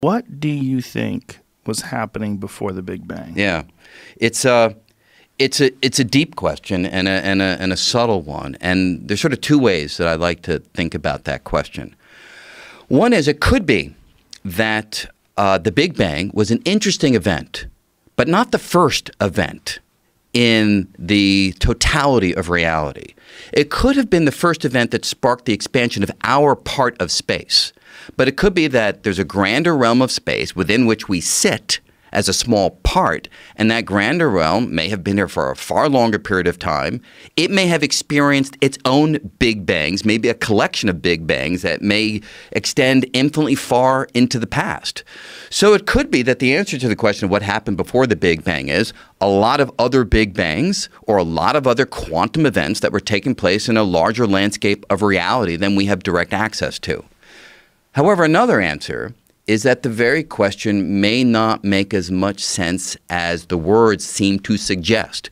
What do you think was happening before the Big Bang? Yeah, it's a it's a it's a deep question and a, and a and a subtle one, and there's sort of two ways that I like to think about that question. One is it could be that uh, the Big Bang was an interesting event, but not the first event in the totality of reality. It could have been the first event that sparked the expansion of our part of space. But it could be that there's a grander realm of space within which we sit as a small part, and that grander realm may have been there for a far longer period of time. It may have experienced its own big bangs, maybe a collection of big bangs that may extend infinitely far into the past. So it could be that the answer to the question of what happened before the Big Bang is a lot of other Big Bangs or a lot of other quantum events that were taking place in a larger landscape of reality than we have direct access to. However, another answer is that the very question may not make as much sense as the words seem to suggest,